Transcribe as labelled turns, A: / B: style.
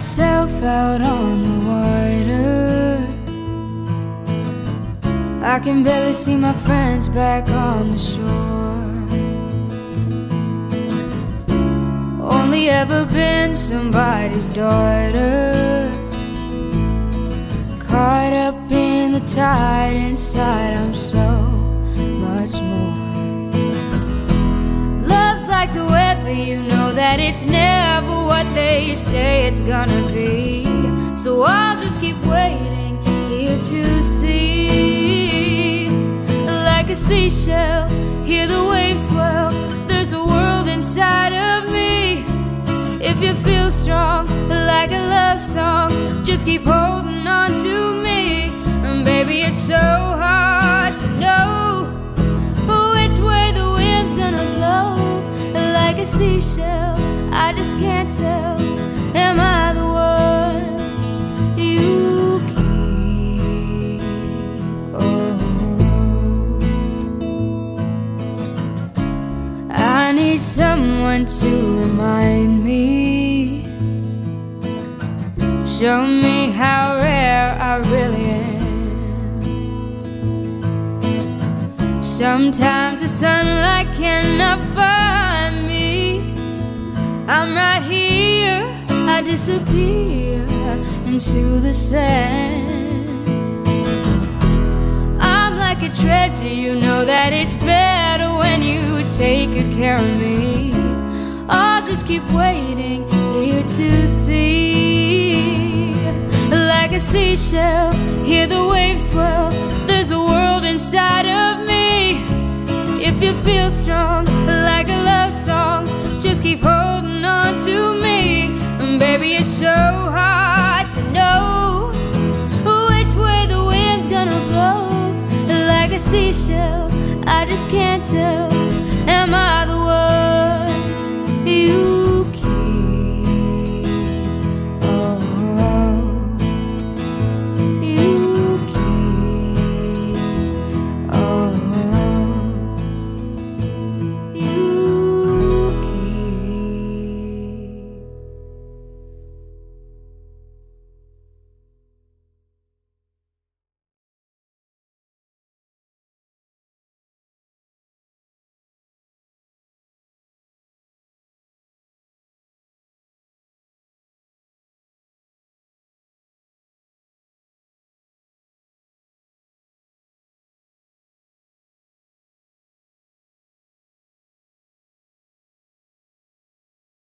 A: surf out on the water. I can barely see my friends back on the shore. Only ever been somebody's daughter. Caught up in the tide inside, I'm so much more. Love's like the weather, you know that it's never what they say it's gonna be. So I'll just keep waiting here to see. Like a seashell, hear the waves swell. There's a world inside of me. If you feel strong, like a love song, just keep holding on to me. And baby, it's so hard to know just can't tell. Am I the one you keep? Oh, I need someone to remind me. Show me how rare I really am. Sometimes the sunlight cannot me. I'm right here, I disappear into the sand. I'm like a treasure, you know that it's better when you take good care of me. I'll just keep waiting here to see. Like a seashell, hear the waves swell. There's a world inside of me. If you feel strong, like a love song, just keep holding a seashell, I just can't tell.